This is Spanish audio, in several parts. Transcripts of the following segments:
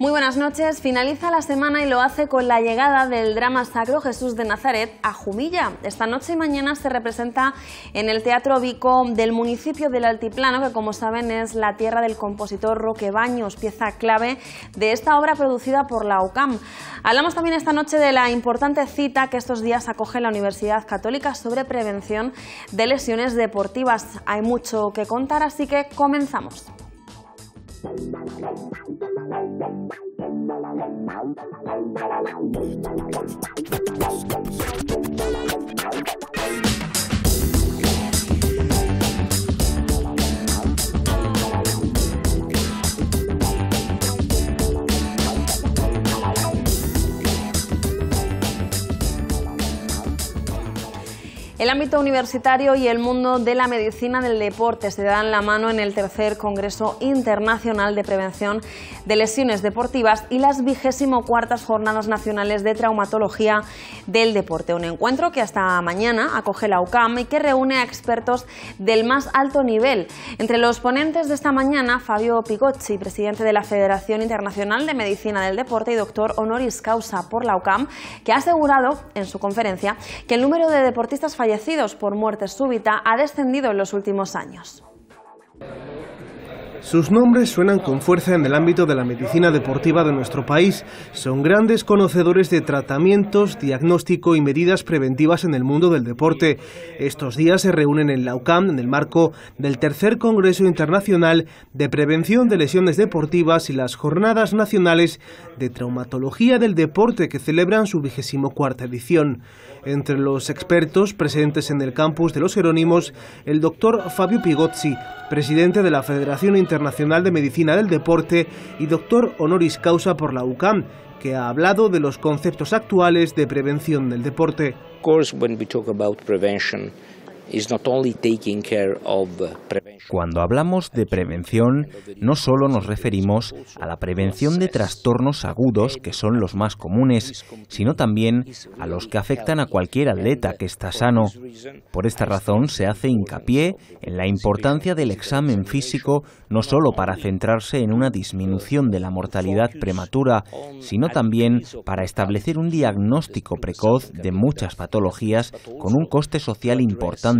Muy buenas noches. Finaliza la semana y lo hace con la llegada del drama sacro Jesús de Nazaret a Jumilla. Esta noche y mañana se representa en el Teatro Vico del municipio del Altiplano, que como saben es la tierra del compositor Roque Baños, pieza clave de esta obra producida por la UCAM. Hablamos también esta noche de la importante cita que estos días acoge la Universidad Católica sobre prevención de lesiones deportivas. Hay mucho que contar, así que comenzamos. Thank you. El ámbito universitario y el mundo de la medicina del deporte se dan la mano en el tercer Congreso Internacional de Prevención de Lesiones Deportivas y las vigésimo cuartas Jornadas Nacionales de Traumatología del Deporte. Un encuentro que hasta mañana acoge la UCAM y que reúne a expertos del más alto nivel. Entre los ponentes de esta mañana, Fabio Pigozzi, presidente de la Federación Internacional de Medicina del Deporte y doctor honoris causa por la UCAM, que ha asegurado en su conferencia que el número de deportistas fallecidos por muerte súbita ha descendido en los últimos años. Sus nombres suenan con fuerza en el ámbito de la medicina deportiva de nuestro país. Son grandes conocedores de tratamientos, diagnóstico y medidas preventivas en el mundo del deporte. Estos días se reúnen en la UCAM en el marco del tercer Congreso Internacional de Prevención de Lesiones Deportivas y las Jornadas Nacionales de Traumatología del Deporte que celebran su vigésimo cuarta edición. Entre los expertos presentes en el campus de los Jerónimos, el doctor Fabio Pigozzi, presidente de la Federación Internacional de Medicina del Deporte y doctor honoris causa por la UCAM, que ha hablado de los conceptos actuales de prevención del deporte. Cuando hablamos de prevención, no solo nos referimos a la prevención de trastornos agudos, que son los más comunes, sino también a los que afectan a cualquier atleta que está sano. Por esta razón se hace hincapié en la importancia del examen físico, no solo para centrarse en una disminución de la mortalidad prematura, sino también para establecer un diagnóstico precoz de muchas patologías con un coste social importante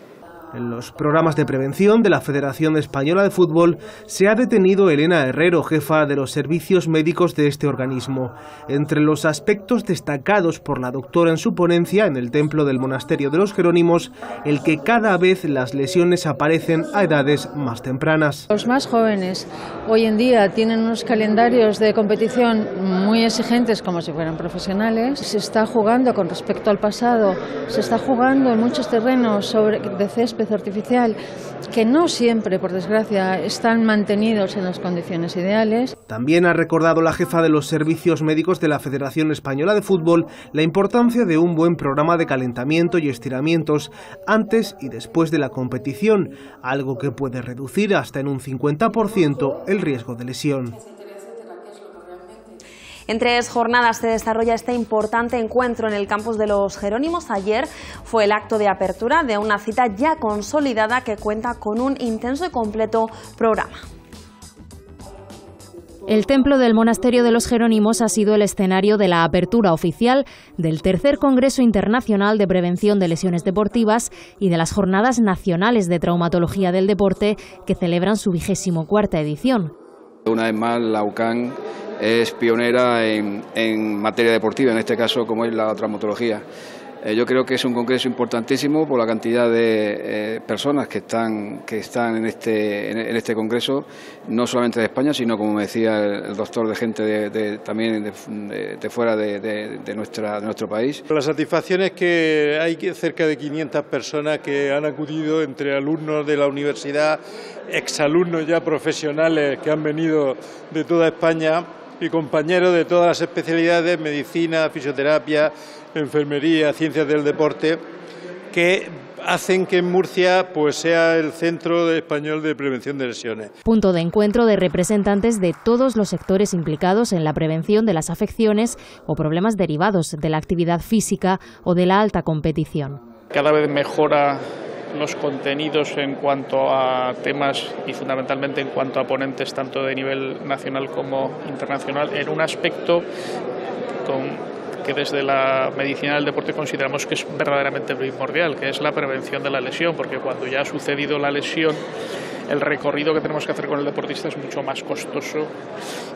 En los programas de prevención de la Federación Española de Fútbol se ha detenido Elena Herrero, jefa de los servicios médicos de este organismo. Entre los aspectos destacados por la doctora en su ponencia en el templo del Monasterio de los Jerónimos, el que cada vez las lesiones aparecen a edades más tempranas. Los más jóvenes hoy en día tienen unos calendarios de competición muy exigentes como si fueran profesionales. Se está jugando con respecto al pasado, se está jugando en muchos terrenos sobre de césped artificial que no siempre, por desgracia, están mantenidos en las condiciones ideales. También ha recordado la jefa de los servicios médicos de la Federación Española de Fútbol la importancia de un buen programa de calentamiento y estiramientos antes y después de la competición, algo que puede reducir hasta en un 50% el riesgo de lesión. En tres jornadas se desarrolla este importante encuentro en el campus de los Jerónimos. Ayer fue el acto de apertura de una cita ya consolidada que cuenta con un intenso y completo programa. El templo del Monasterio de los Jerónimos ha sido el escenario de la apertura oficial del tercer Congreso Internacional de Prevención de Lesiones Deportivas y de las Jornadas Nacionales de Traumatología del Deporte que celebran su vigésimo cuarta edición. Una vez más, la UCAN es pionera en, materia deportiva, en este caso como es la traumatología. Eh, yo creo que es un congreso importantísimo por la cantidad de eh, personas que están, que están en, este, en, este congreso, no solamente de España, sino, como me decía el, doctor, de gente de, también de, fuera de, nuestra, de nuestro país. La satisfacción es que hay cerca de 500 personas que han acudido entre alumnos de la universidad, exalumnos ya profesionales que han venido de toda España y compañeros de todas las especialidades, medicina, fisioterapia, enfermería, ciencias del deporte, que hacen que en Murcia pues sea el centro español de prevención de lesiones. Punto de encuentro de representantes de todos los sectores implicados en la prevención de las afecciones o problemas derivados de la actividad física o de la alta competición. Cada vez mejora los contenidos en cuanto a temas y fundamentalmente en cuanto a ponentes tanto de nivel nacional como internacional en un aspecto con que desde la medicina del deporte consideramos que es verdaderamente primordial, que es la prevención de la lesión, porque cuando ya ha sucedido la lesión, el recorrido que tenemos que hacer con el deportista es mucho más costoso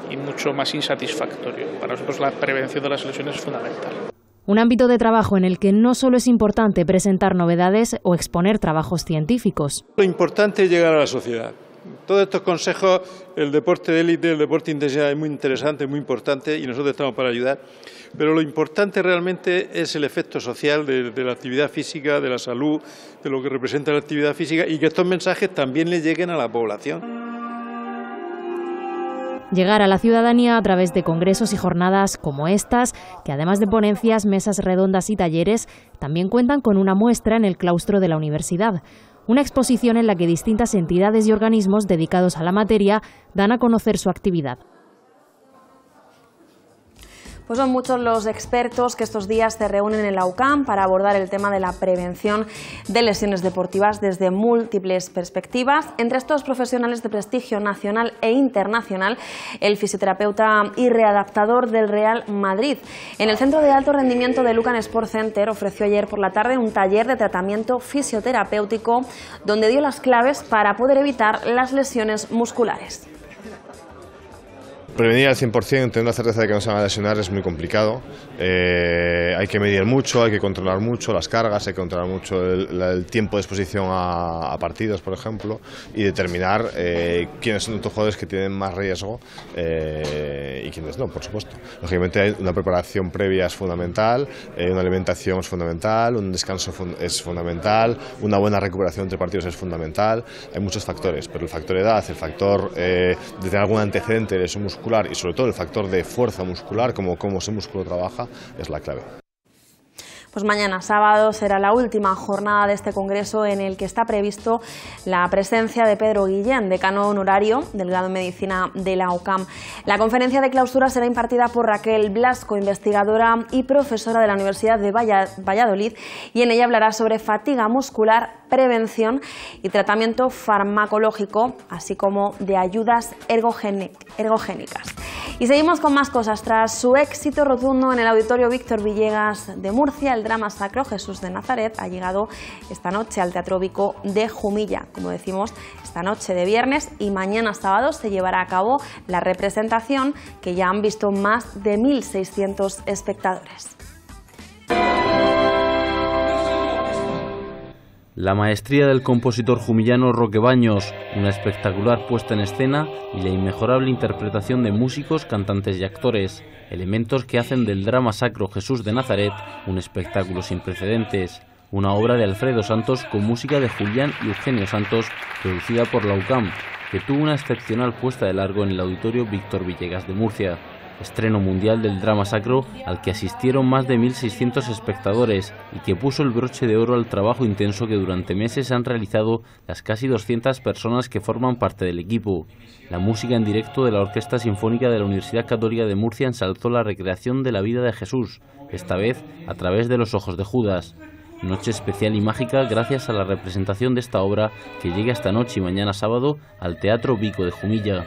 y mucho más insatisfactorio. Para nosotros la prevención de las lesiones es fundamental. Un ámbito de trabajo en el que no solo es importante presentar novedades o exponer trabajos científicos. Lo importante es llegar a la sociedad. Todos estos consejos, el deporte de élite, el deporte de intensidad es muy interesante, muy importante y nosotros estamos para ayudar. Pero lo importante realmente es el efecto social de, la actividad física, de la salud, de lo que representa la actividad física y que estos mensajes también le lleguen a la población llegar a la ciudadanía a través de congresos y jornadas como estas, que además de ponencias, mesas redondas y talleres, también cuentan con una muestra en el claustro de la universidad. Una exposición en la que distintas entidades y organismos dedicados a la materia dan a conocer su actividad. Pues son muchos los expertos que estos días se reúnen en la UCAM para abordar el tema de la prevención de lesiones deportivas desde múltiples perspectivas. Entre estos profesionales de prestigio nacional e internacional, el fisioterapeuta y readaptador del Real Madrid. En el Centro de Alto Rendimiento de Lucan Sport Center ofreció ayer por la tarde un taller de tratamiento fisioterapéutico donde dio las claves para poder evitar las lesiones musculares. Prevenir al 100%, tener la certeza de que no se van a lesionar es muy complicado. Eh, hay que medir mucho, hay que controlar mucho las cargas, hay que controlar mucho el, tiempo de exposición a, partidos, por ejemplo, y determinar eh, quiénes son los jugadores que tienen más riesgo eh, y quiénes no, por supuesto. Lógicamente, una preparación previa es fundamental, una alimentación es fundamental, un descanso es fundamental, una buena recuperación entre partidos es fundamental. Hay muchos factores, pero el factor edad, el factor de tener algún antecedente de su músculo, y sobre todo el factor de fuerza muscular, como cómo ese músculo trabaja, es la clave. Pues mañana sábado será la última jornada de este congreso en el que está previsto la presencia de Pedro Guillén, decano honorario del grado en medicina de la UCAM. La conferencia de clausura será impartida por Raquel Blasco, investigadora y profesora de la Universidad de Valladolid, y en ella hablará sobre fatiga muscular, prevención y tratamiento farmacológico, así como de ayudas ergogénicas. Y seguimos con más cosas. Tras su éxito rotundo en el Auditorio Víctor Villegas de Murcia, el drama sacro Jesús de Nazaret ha llegado esta noche al Teatro Vico de Jumilla. Como decimos, esta noche de viernes y mañana sábado se llevará a cabo la representación que ya han visto más de 1.600 espectadores. La maestría del compositor jumillano Roque Baños, una espectacular puesta en escena y la inmejorable interpretación de músicos, cantantes y actores, elementos que hacen del drama sacro Jesús de Nazaret un espectáculo sin precedentes, una obra de Alfredo Santos con música de Julián y Eugenio Santos, producida por la UCAM, que tuvo una excepcional puesta de largo en el auditorio Víctor Villegas de Murcia estreno mundial del drama sacro al que asistieron más de 1.600 espectadores y que puso el broche de oro al trabajo intenso que durante meses han realizado las casi 200 personas que forman parte del equipo. La música en directo de la Orquesta Sinfónica de la Universidad Católica de Murcia ensalzó la recreación de la vida de Jesús, esta vez a través de los ojos de Judas. Noche especial y mágica gracias a la representación de esta obra que llega esta noche y mañana sábado al Teatro Vico de Jumilla.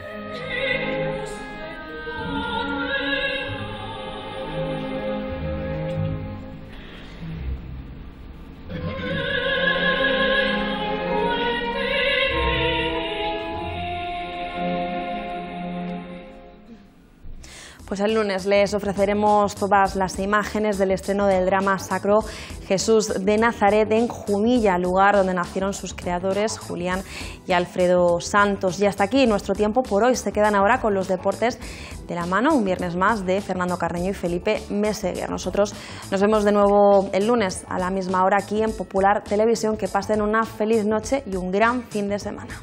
Pues el lunes les ofreceremos todas las imágenes del estreno del drama sacro Jesús de Nazaret en Jumilla, lugar donde nacieron sus creadores Julián y Alfredo Santos. Y hasta aquí nuestro tiempo por hoy. Se quedan ahora con los deportes de la mano, un viernes más de Fernando Carreño y Felipe Meseguer. Nosotros nos vemos de nuevo el lunes a la misma hora aquí en Popular Televisión. Que pasen una feliz noche y un gran fin de semana.